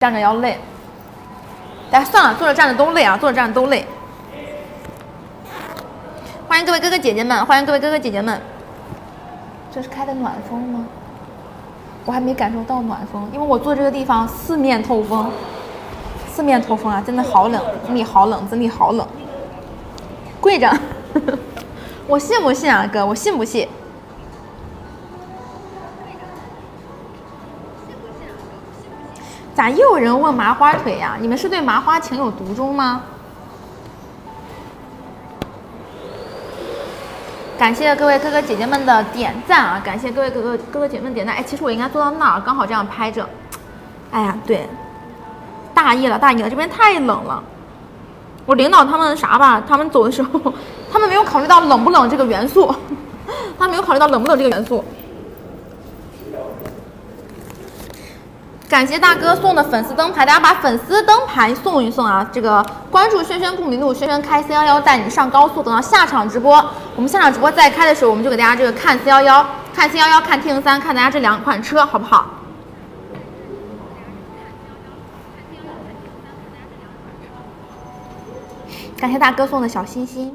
站着要累。哎，算了，坐着站着都累啊，坐着站着都累。欢迎各位哥哥姐姐们，欢迎各位哥哥姐姐们。这是开的暖风吗？我还没感受到暖风，因为我坐这个地方四面透风，四面透风啊，真的好冷，真的好冷，真的好冷。跪着，我信不信啊，哥？我信不信？咋又有人问麻花腿呀？你们是对麻花情有独钟吗？感谢各位哥哥姐姐们的点赞啊！感谢各位哥哥哥哥姐姐们点赞。哎，其实我应该坐到那儿，刚好这样拍着。哎呀，对，大意了，大意了，这边太冷了。我领导他们啥吧？他们走的时候，他们没有考虑到冷不冷这个元素，他没有考虑到冷不冷这个元素。感谢大哥送的粉丝灯牌，大家把粉丝灯牌送一送啊！这个关注轩轩不迷路，轩轩开 C 幺幺带你上高速。等到下场直播，我们下场直播再开的时候，我们就给大家这个看 C 幺幺，看 C 幺幺，看 T 零三，看大家这两款车好不好？感谢大哥送的小心心。